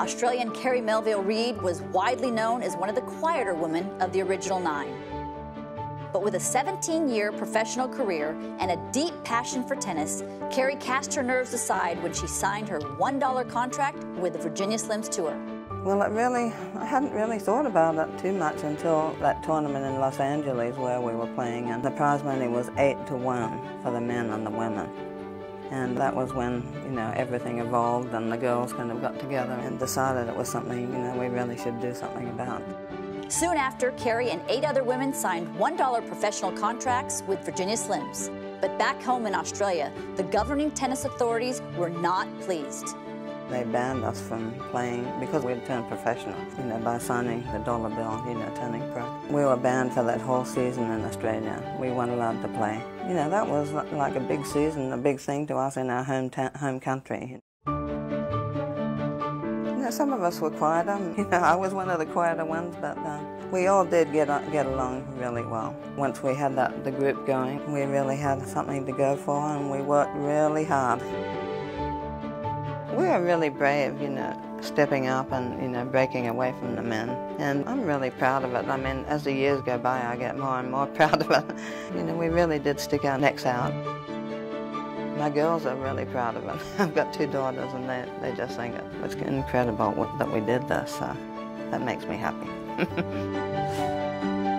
Australian Kerry Melville Reid was widely known as one of the quieter women of the original nine. But with a 17 year professional career and a deep passion for tennis, Kerry cast her nerves aside when she signed her $1 contract with the Virginia Slims Tour. Well, it really, I hadn't really thought about it too much until that tournament in Los Angeles where we were playing, and the prize money was eight to one for the men and the women. And that was when, you know, everything evolved and the girls kind of got together and decided it was something, you know, we really should do something about. Soon after, Kerry and eight other women signed $1 professional contracts with Virginia Slims. But back home in Australia, the governing tennis authorities were not pleased. They banned us from playing because we'd turned professional, you know, by signing the dollar bill, you know, turning pro. We were banned for that whole season in Australia. We weren't allowed to play. You know, that was like a big season, a big thing to us in our home, home country some of us were quieter. You know, I was one of the quieter ones, but uh, we all did get uh, get along really well. Once we had that, the group going, we really had something to go for, and we worked really hard. We are really brave, you know, stepping up and, you know, breaking away from the men. And I'm really proud of it. I mean, as the years go by, I get more and more proud of it. You know, we really did stick our necks out. My girls are really proud of it. I've got two daughters and they, they just think it's incredible that we did this. So that makes me happy.